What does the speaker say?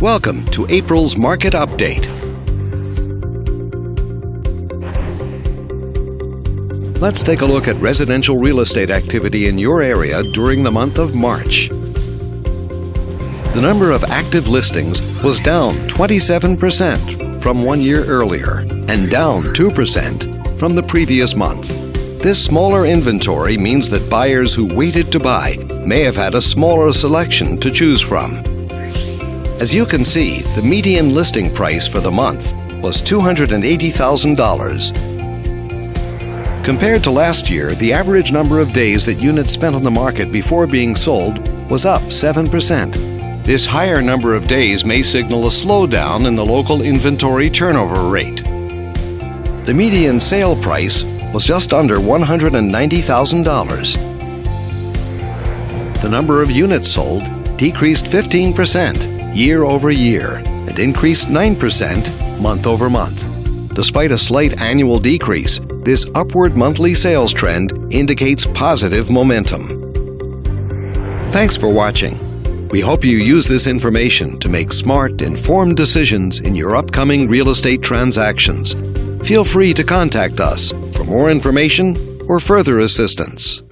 Welcome to April's Market Update. Let's take a look at residential real estate activity in your area during the month of March. The number of active listings was down 27% from one year earlier and down 2% from the previous month. This smaller inventory means that buyers who waited to buy may have had a smaller selection to choose from. As you can see, the median listing price for the month was $280,000. Compared to last year, the average number of days that units spent on the market before being sold was up 7%. This higher number of days may signal a slowdown in the local inventory turnover rate. The median sale price was just under $190,000. The number of units sold decreased 15% year over year and increased 9% month over month. Despite a slight annual decrease, this upward monthly sales trend indicates positive momentum. Thanks for watching. We hope you use this information to make smart, informed decisions in your upcoming real estate transactions. Feel free to contact us for more information or further assistance.